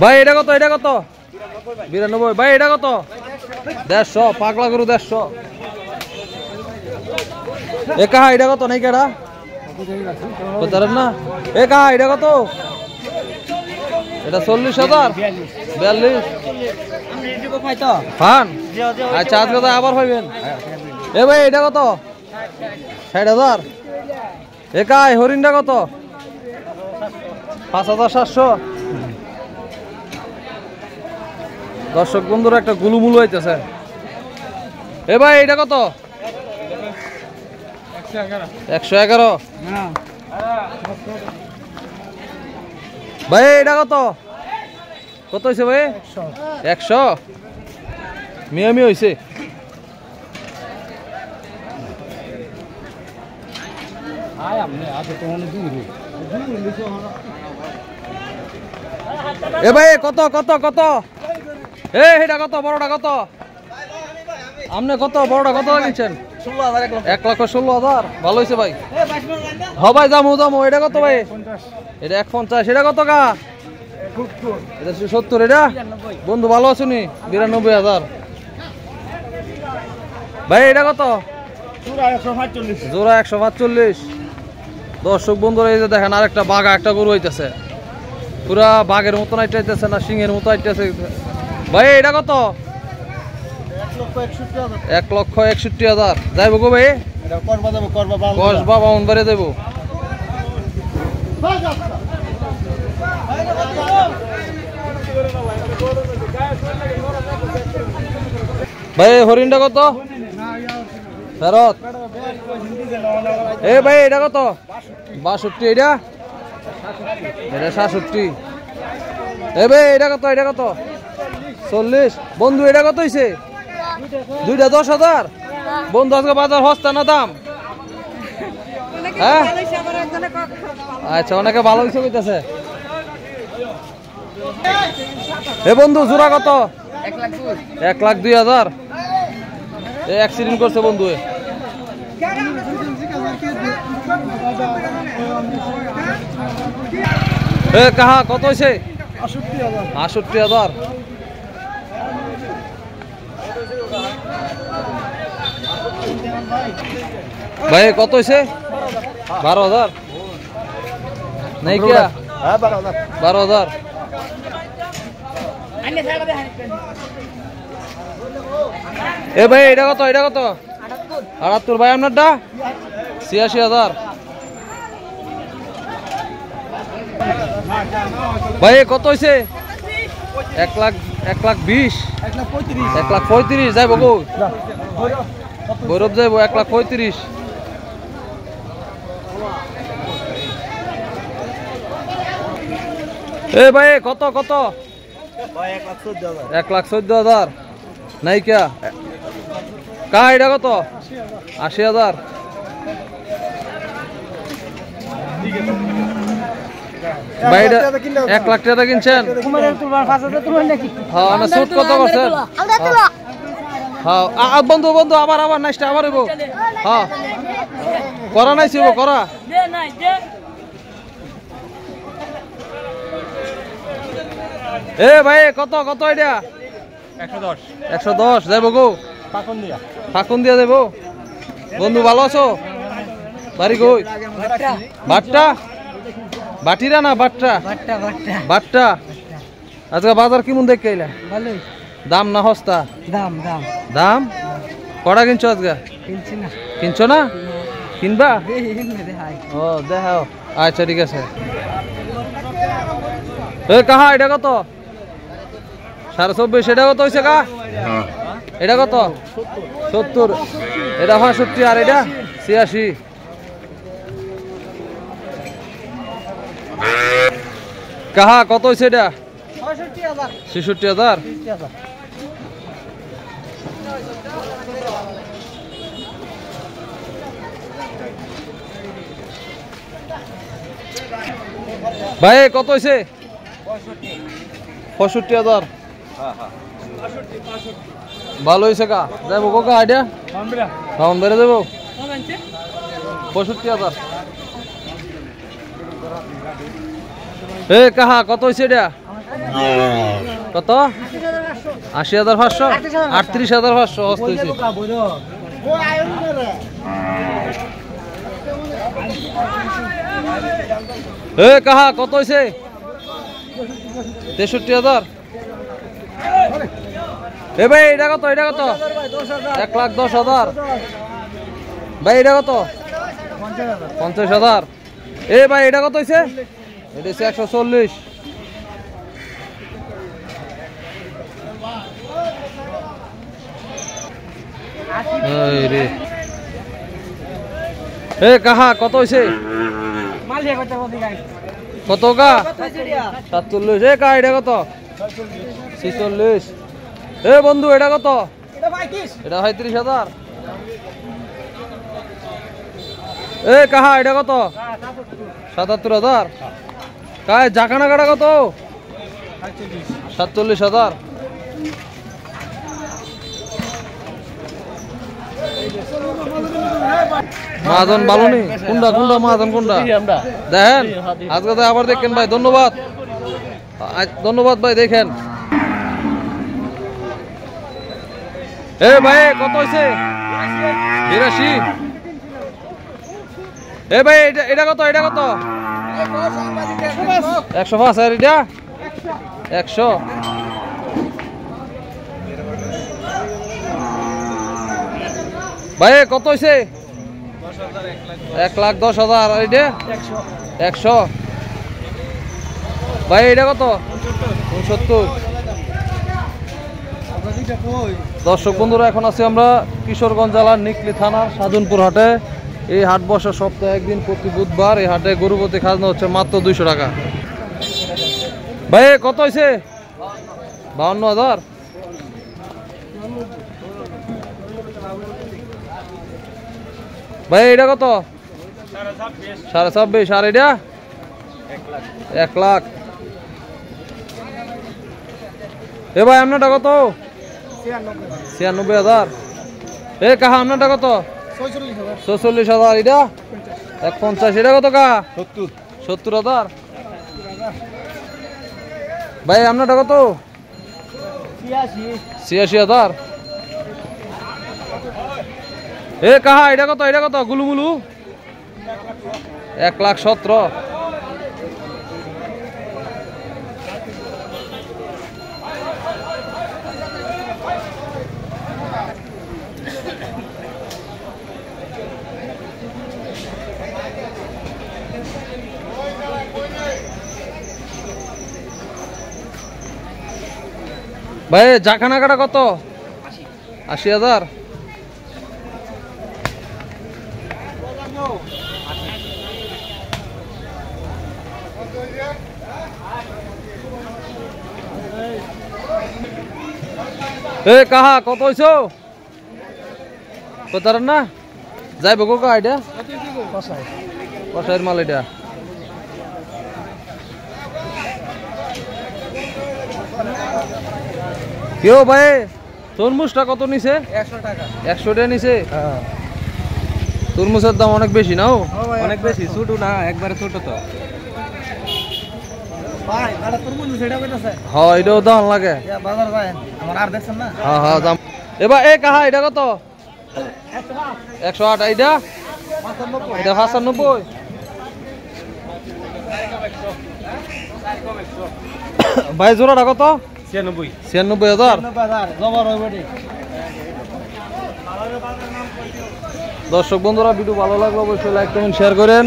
ভাই, এটা কত এটা কত? বিরানব্বই। ভাই, এটা কত? দেড়শো, পাগলা গরু দেড়শো। এ কাহা, এটা কত? নাই কেডা ধরেন না? এ কাহা, এটা কত? এটা চল্লিশ হাজার? বিয়াল্লিশ। ফান? আচ্ছা আজকে তো আবার হইবেন। এ ভাই, এটা কত? ষাট হাজার। এ কাই হরিণটা কত? পাঁচ হাজার সাতশো। দর্শক বন্ধুরা, একটা গুলুমুলু হইতেছে। এ ভাই, এটা কত? একশো এগারো। ভাই, এটা কত? কত হয়েছে ভাই? একশো। মিয়ামি হয়েছে এ ভাই, কত কত কত? এটা কত বড়টা কত আপনি কত বড়টা কত এক ষোলো হাজার। ভালো সত্তর, এটা? বন্ধু, ভালো আছো নি? বিরানব্বই হাজার। ভাই, এটা কত? জোড়া একশো পাঁচচল্লিশ দর্শক বন্ধুরা, এই যে দেখেন, আরেকটা বাঘা, একটা গরু হইতেছে। পুরা বাঘের মতন আইটাইতেছে না, সিংহের মতো আইতেছে। ভাই, এটা কত? এক লক্ষ একষট্টি হাজার। যাইব গো ভাই? কস বা বামন বাড়ি দেব ভাই, হরিণটা কত? ফেরত। এ ভাই, এটা কত? বাষট্টি এটা এটা সাতষট্টি। এ ভাই, এটা কত? এটা কত? চল্লিশ। বন্ধু এটা কত হয়েছে দুইটা দশ হাজার? বন্ধু আজকে বাজার হস্তা না দাম? হ্যাঁ? আচ্ছা অনেকে ভালো হয়েছে কইতেছে। এ বন্ধু জোড়া কত? এক লাখ দুই হাজার। এ অ্যাক্সিডেন্ট করছে বন্ধু। এ। কাহা কত হয়েছে আষট্টি হাজার। ভাই কত হয়েছে বারো হাজার? নাই কিয়া বারো হাজার। এ ভাই এটা কত? এটা কত? আটাত্তর। ভাই আপনারটা? ছিয়াশি হাজার। ভাই কত হয়েছে এক লাখ এক লাখ বিশ। এক লাখ পঁয়ত্রিশ, যাইব গো। গৌরব যাইব, এক লাখ পঁয়ত্রিশ। এ ভাই, কত কত? এক লাখ চোদ্দ হাজার। নাই কিয়া কা এটা কত? আশি হাজার। ভাই এক লাখ টাকা কিনছেন? হ্যাঁ না সুদ কত করছেন? হ্যাঁ। আ, বন্ধু বন্ধু আবার আবার নাইসটা আবার হইব। হ্যাঁ। করা নাই ছিল করা। এ ভাই কত কত এটা একশো দশ। যাইব গো। ফাঁকুন দিয়া। দেব বন্ধু ভালো আছো? বাড়ি কই? বাট্টা বাটিরা না বাট্টা বাট্টা আজকে বাজার কেমন দেখে এলা? ভালোই। দাম না হস্তা দাম দাম। দাম? কটা কিনছো আজকে? কিনছি না। কিনছো না? কিনবা? ও দেখাও। আচ্ছা ঠিক আছে। এ কাহা এটা কত? সাড়ে চব্বিশ এটা কত হয়েছে কা এটা কত? সত্তর। এটা পঁয়ষট্টি আর এটা? ছিয়াশি। কাহা কত হয়েছে এটা? ছেষট্টি হাজার? ভাই কত হয়েছে পঁয়ষট্টি। হাজার। ভালো হয়েছে কা যাব কোকা আইডিয়া রাউন্ড বেড়ে দেবো পঁয়ষট্টি হাজার। এ, কাহা, কত হয়েছে এটা? কত? আশি হাজার পাঁচশো? আটত্রিশ হাজার পাঁচশো, অস্ত হয়েছে এ, কাহা, কত হয়েছে তেষট্টি হাজার? এ, ভাই, এটা কত এটা কত? এক লাখ দশ হাজার। ভাই, এটা কত? পঞ্চাশ হাজার। এ, ভাই, এটা কত হয়েছে এটা হচ্ছে একশো চল্লিশ। এ, কাহা, কত হয়েছে কত কা সাতচল্লিশ। এ কা এটা কত? ছিচল্লিশ। এ, বন্ধু, এটা কত? এটা পঁয়ত্রিশ হাজার। এ, কাহা, এটা কত? সাতাত্তর হাজার। কায় জাকানা কাটা কত? সাতচল্লিশ হাজার। মাহাজন ভালো নি কোনটা কোনটা মাহাজন কোনটা? দেখেন আজকে তো আবার দেখেন ভাই ধন্যবাদ। ধন্যবাদ ভাই দেখেন। এ ভাই কত হয়েছে বিরাশি। এ ভাই এটা এটা কত এটা কত? একশো পাঁচ আর এটা একশো। ভাই, কত হয়েছে এক লাখ দশ হাজার আর এটা একশো। ভাই, এটা কত? উনসত্তর। দর্শক বন্ধুরা, এখন আছি আমরা কিশোরগঞ্জ জেলার নিকলি থানার সাধনপুর হাটে। এই হাট বসে সপ্তাহে একদিন প্রতি বুধবার এই হাটে গরুপতি খাজনা হচ্ছে মাত্র দুইশো টাকা। ভাই কত হয়েছে বাউন্ন হাজার। ভাই এটা কত? সাড়ে ছাব্বিশ। আর এটা? এক লাখ। এ ভাই আপনারটা কত? ছিয়ানব্বই হাজার। এ কাহা আপনারটা কত? ছচল্লিশ হাজার। এটা? এক পঞ্চাশ। এটা কত কা সত্তর হাজার। ভাই আপনার টাকা তো ছিয়াশি হাজার। এ কাহা এটা কত এটা কত? গুলুমুলু এক লাখ সতেরো। ভাই জাখানা কাটা কত? আশি হাজার। এ কাহা কত হইছো? কোথার না? যাই গো কা এটা? কষাইয়ের মাল এটা। কেউ ভাই তরমুজটা কত নিছে? একশো টাকা। একশো টাকা নিছে? তরমুজের দাম অনেক বেশি নাও? অনেক বেশি ছোট না একবারে ছোট তো। হ্যাঁ এটাও দাম লাগে। বাজার যায় আমার আর দেখছেন না? হ্যাঁ হ্যাঁ দাম। এবার এ কাহা এটা কত? একশো আট। এইটা? এটা পাঁচানব্বই? ভাই জোড়াটা কত? ছিয়ানব্বই। ছিয়ানব্বই হাজার? দর্শক বন্ধুরা ভিডিও ভালো লাগল অবশ্যই লাইক কমেন্ট শেয়ার করেন।